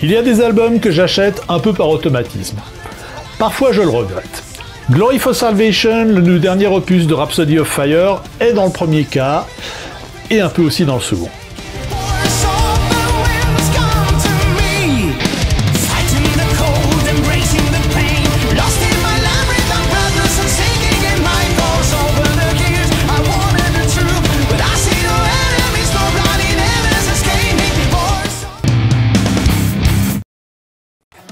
Il y a des albums que j'achète un peu par automatisme. Parfois je le regrette. Glory for Salvation, le dernier opus de Rhapsody of Fire, est dans le premier cas, et un peu aussi dans le second.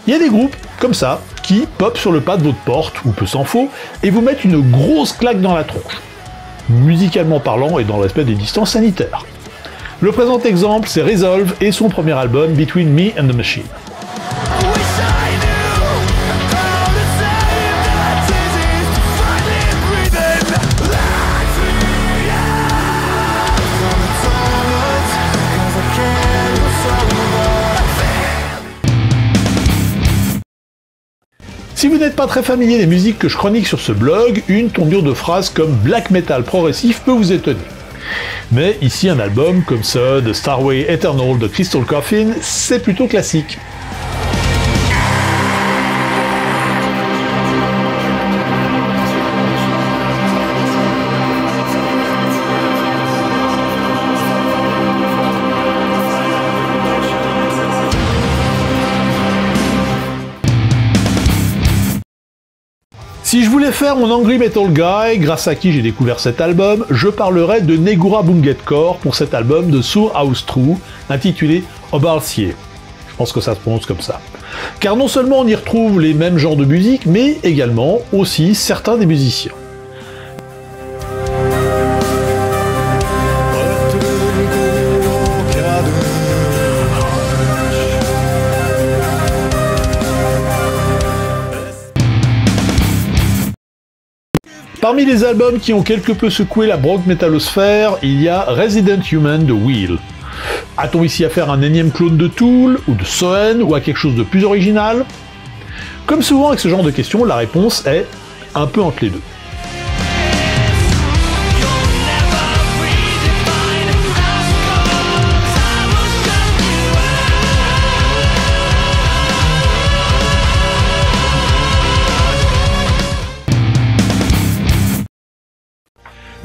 Il y a des groupes comme ça qui pop sur le pas de votre porte, ou peu s'en faut, et vous mettent une grosse claque dans la tronche, musicalement parlant et dans l'aspect des distances sanitaires. Le présent exemple, c'est Resolve et son premier album Between Me and the Machine. Si vous n'êtes pas très familier des musiques que je chronique sur ce blog, une tournure de phrases comme black metal progressif peut vous étonner. Mais ici un album comme ça de Starway Eternal de Crystal Coffin, c'est plutôt classique. Si je voulais faire mon Angry Metal Guy, grâce à qui j'ai découvert cet album, je parlerais de Negura Bungetcore pour cet album de Sour House True, intitulé Obarsier. Je pense que ça se prononce comme ça. Car non seulement on y retrouve les mêmes genres de musique, mais également aussi certains des musiciens. Parmi les albums qui ont quelque peu secoué la brogue métallosphère, il y a Resident Human de Wheel. A-t-on ici affaire à un énième clone de Tool, ou de Soen, ou à quelque chose de plus original? Comme souvent avec ce genre de questions, la réponse est un peu entre les deux.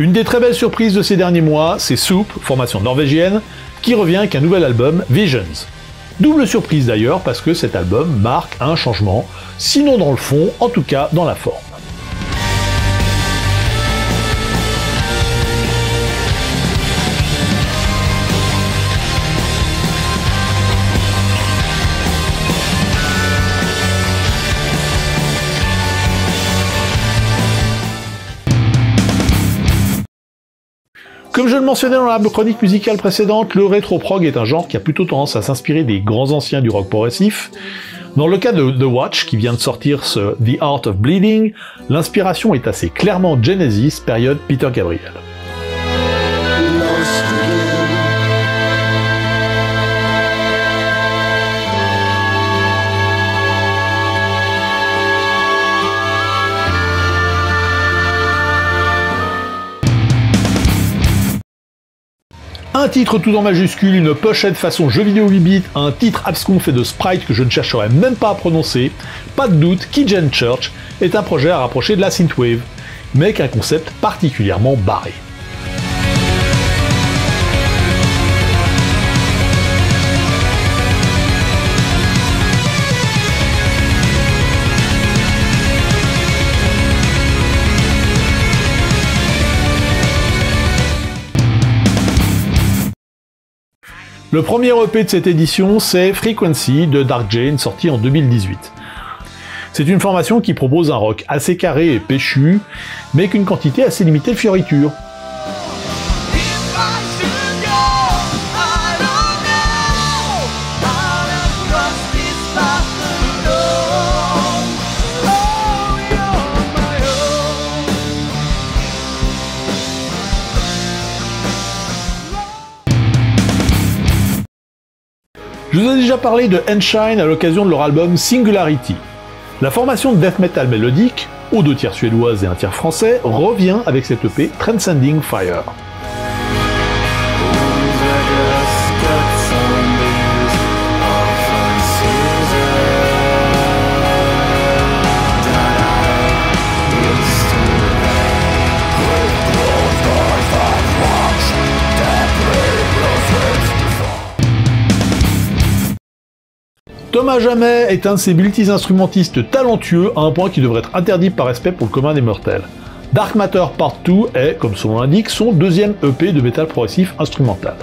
Une des très belles surprises de ces derniers mois, c'est Soup, formation norvégienne, qui revient avec un nouvel album, Visions. Double surprise d'ailleurs parce que cet album marque un changement, sinon dans le fond, en tout cas dans la forme. Comme je le mentionnais dans la chronique musicale précédente, le rétro-prog est un genre qui a plutôt tendance à s'inspirer des grands anciens du rock progressif. Dans le cas de The Watch, qui vient de sortir ce The Art of Bleeding, l'inspiration est assez clairement Genesis, période Peter Gabriel. Titre tout en majuscule, une pochette façon jeu vidéo 8 bits, un titre abscon fait de sprites que je ne chercherai même pas à prononcer, pas de doute, Kijen Church est un projet à rapprocher de la synthwave, mais avec un concept particulièrement barré. Le premier EP de cette édition, c'est Frequency de Dark Jane, sorti en 2018. C'est une formation qui propose un rock assez carré et péchu, mais qu'une quantité assez limitée de fioritures. Je vous ai déjà parlé de Enshine à l'occasion de leur album Singularity. La formation de death metal mélodique, aux deux tiers suédoises et un tiers français, revient avec cette EP Transcending Fire. Jamais est un de ces multi-instrumentistes talentueux à un point qui devrait être interdit par respect pour le commun des mortels. Dark Matter Part 2 est, comme son nom l'indique, son deuxième EP de métal progressif instrumental.